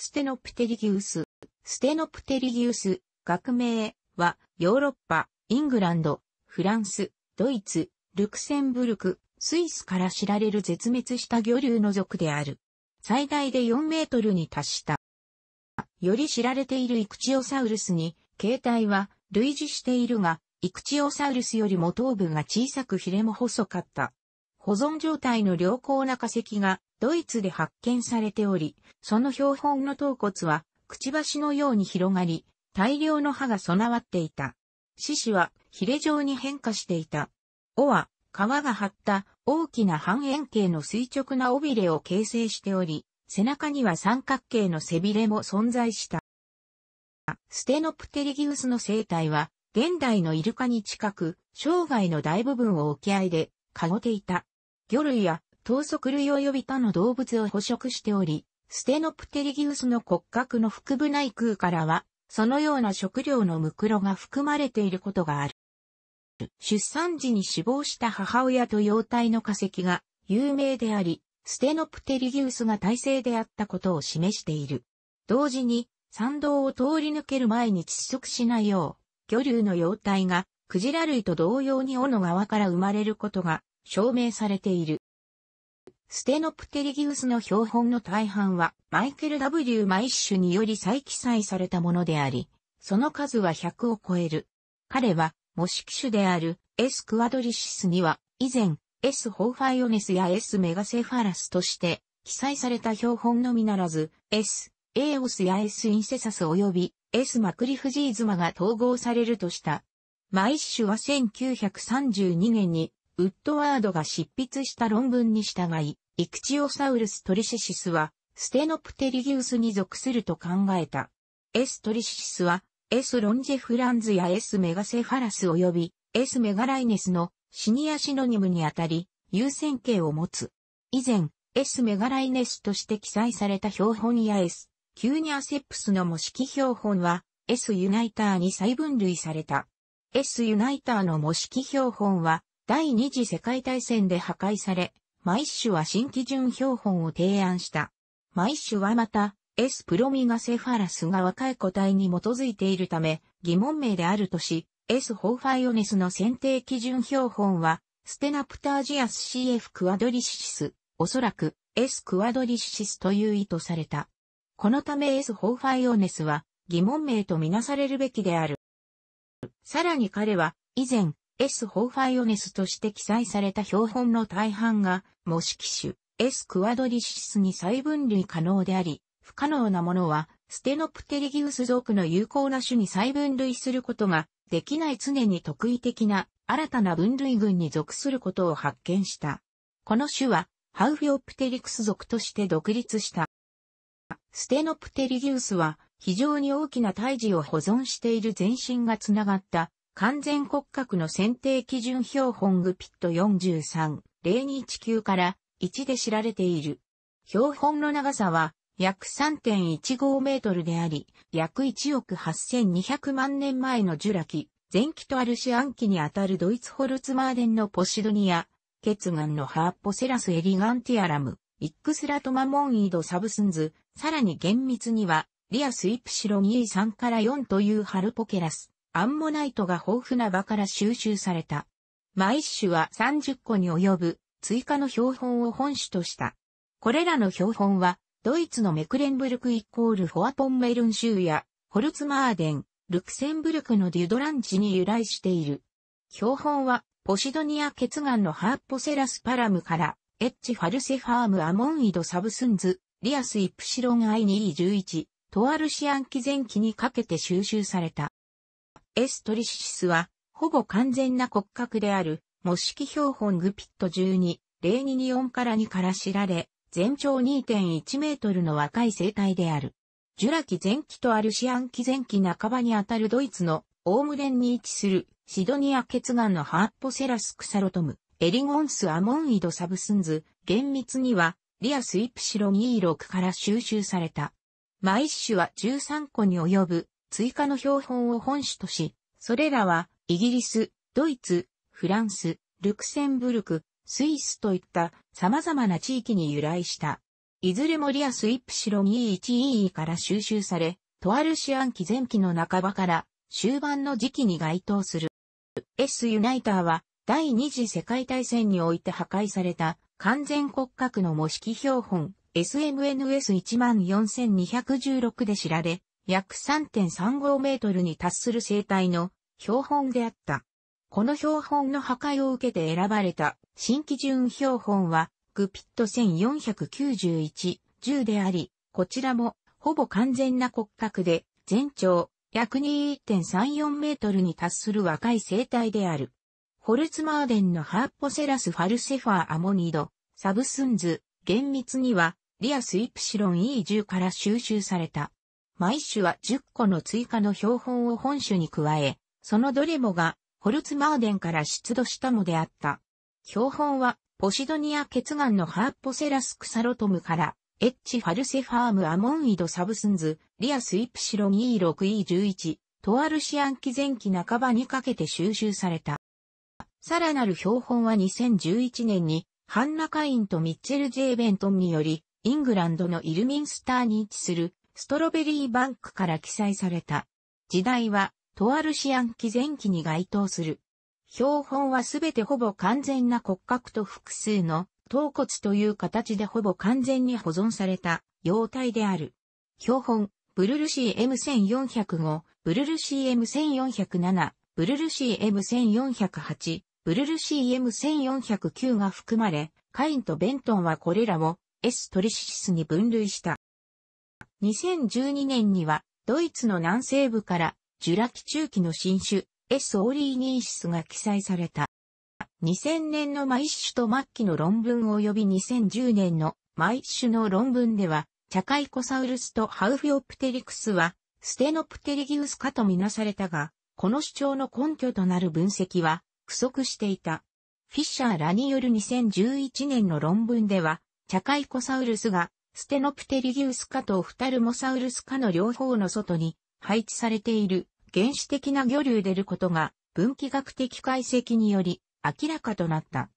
ステノプテリギウス。ステノプテリギウス、学名はヨーロッパ、イングランド、フランス、ドイツ、ルクセンブルク、スイスから知られる絶滅した魚竜の属である。最大で4メートルに達した。より知られているイクチオサウルスに、形態は類似しているが、イクチオサウルスよりも頭部が小さくヒレも細かった。保存状態の良好な化石がドイツで発見されており、その標本の頭骨はくちばしのように広がり、大量の歯が備わっていた。獅子はヒレ状に変化していた。尾は皮が張った大きな半円形の垂直な尾びれを形成しており、背中には三角形の背びれも存在した。ステノプテリギウスの生態は、現代のイルカに近く、生涯の大部分を沖合で、かごていた。魚類や、頭足類及び他の動物を捕食しており、ステノプテリギウスの骨格の腹部内空からは、そのような食料のムクロが含まれていることがある。出産時に死亡した母親と幼体の化石が有名であり、ステノプテリギウスが体制であったことを示している。同時に、山道を通り抜ける前に窒息しないよう、魚竜の幼体がクジラ類と同様に尾の側から生まれることが証明されている。ステノプテリギウスの標本の大半はマイケル W. マイッシュにより再記載されたものであり、その数は100を超える。彼は模式種である S クワドリシスには以前 S ホーファイオネスや S メガセファラスとして記載された標本のみならず S エーオスや S インセサス及び S マクリフジーズマが統合されるとした。マイッシュは1932年にウッドワードが執筆した論文に従い、イクチオサウルストリシシスはステノプテリギウスに属すると考えた。S トリシシスは S ロンジェフランズや S メガセファラス及び S メガライネスのシニアシノニムにあたり、優先権を持つ。以前、S メガライネスとして記載された標本や S、キューニアセップスの模式標本は S ユナイターに再分類された。S ユナイターの模式標本は第二次世界大戦で破壊され、マイッシュは新基準標本を提案した。マイッシュはまた S プロミガセファラスが若い個体に基づいているため疑問名であるとし、S ホーファイオネスの選定基準標本は、ステナプタージアス CF クアドリシシス、おそらく S クアドリシスという意図された。このため S ホーファイオネスは疑問名とみなされるべきである。さらに彼は以前 S ホーファイオネスとして記載された標本の大半が模式種 S クアドリシスに再分類可能であり、不可能なものは、ステノプテリギウス属の有効な種に再分類することができない常に特異的な新たな分類群に属することを発見した。この種は、ハウフィオプテリクス属として独立した。ステノプテリギウスは、非常に大きな胎児を保存している全身がつながった完全骨格の選定基準標本グピット43、0219から1で知られている。標本の長さは約3.15メートルであり、約1億8200万年前のジュラ紀、前期とアルシアン紀にあたるドイツホルツマーデンのポシドニア、血岩のハーポセラスエリガンティアラム、イックスラトマモンイードサブスンズ、さらに厳密には、リアスイプシロン E3 から4というハルポケラス、アンモナイトが豊富な場から収集された。マイッシュは30個に及ぶ追加の標本を本種とした。これらの標本はドイツのメクレンブルクイコールフォアポンメルン州や、ホルツマーデン、ルクセンブルクのデュドランチに由来している。標本は、ポシドニア頁岩の Harpoceras palum から、エッチファルセファームアモンイドサブスンズ、 Lias epsilon I2E11、トアルシアン期前期にかけて収集された。 S. triscissus は、ほぼ完全な骨格である、模式標本 GPIT 12、0224から2から知られ、全長2.1メートルの若い成体である。ジュラ紀前期トアルシアン期前期半ばにあたるドイツのオームデンに位置するポシドニア頁岩の Harpoceras exaratum、 elegans ammonoid subzones、厳密にはリアスイプシロン E6 から収集された。マイッシュは13個に及ぶ追加の標本を本種とし、それらはイギリス、ドイツ、フランス、ルクセンブルク、スイスといった様々な地域に由来した。いずれもリアスイプシロン E1EE から収集され、とある四暗期前期の半ばから終盤の時期に該当する。S ユナイターは第二次世界大戦において破壊された完全骨格の模式標本 SMNS14216 で知られ、約3.35メートルに達する成体の標本であった。この標本の破壊を受けて選ばれた新基準標本は GPIT 1491、10であり、こちらもほぼ完全な骨格で全長約2.34メートルに達する若い成体である。ホルツマーデンの Harpoceras falcifer ammonoid subzones、厳密には、 Lias epsilon E10 から収集された。マイシュは10個の追加の標本を本種に加え、そのどれもが、ホルツマーデンから出土したのであった。標本は、ポシドニア頁岩の Harpoceras exaratum から、エッチファルセファームアモンイドサブスンズ、 Lias epsilon E6E11、トアルシアン期前期半ばにかけて収集された。さらなる標本は2011年に、ハンナ・カインとミッチェル・ジェイ・ベントンにより、イングランドのイルミンスターに位置する、ストロベリーバンクから記載された。時代は、トアルシアン期前期に該当する。標本はすべてほぼ完全な骨格と複数の頭骨という形でほぼ完全に保存された様態である。標本、ブルルシー M1405、ブルルシー M1407、ブルルシー M1408、ブルル CM1409 が含まれ、カインとベントンはこれらを S トリシシスに分類した。2012年にはドイツの南西部からジュラ紀中期の新種 S オーリーニーシスが記載された。2000年のマイッシュと末期の論文及び2010年のマイッシュの論文では、チャカイコサウルスとハウフィオプテリクスはステノプテリギウスかとみなされたが、この主張の根拠となる分析は不足していた。フィッシャーらによる2011年の論文では、チャカイコサウルスがステノプテリギウス科とフタルモサウルス科の両方の外に配置されている原始的な魚類でることが分岐学的解析により明らかとなった。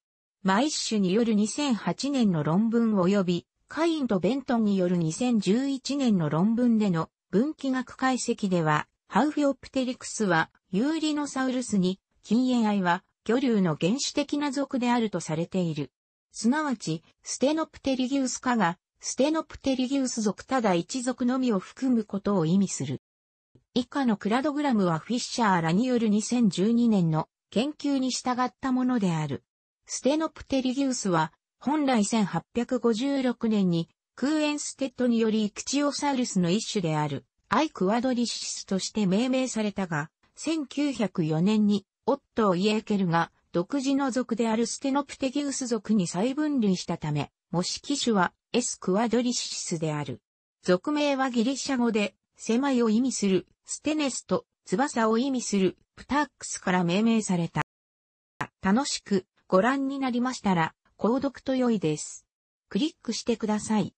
マイッシュによる2008年の論文及びカインとベントンによる2011年の論文での分岐学解析では、ハウフィオプテリクスはユーリノサウルスに禁煙愛は魚竜の原始的な属であるとされている。すなわち、ステノプテリギウス科が、ステノプテリギウス属ただ一属のみを含むことを意味する。以下のクラドグラムはフィッシャーらによる2012年の研究に従ったものである。ステノプテリギウスは、本来1856年にクーエンステッドによりイクチオサウルスの一種である I. quadriscissus として命名されたが、1904年にオットー・イエーケルが独自の属であるステノプテリギウス属に再分類したため、模式種は S. quadriscissus である。俗名はギリシャ語で狭いを意味するステネスと翼を意味するプタックスから命名された。楽しくご覧になりましたら購読と良いです。クリックしてください。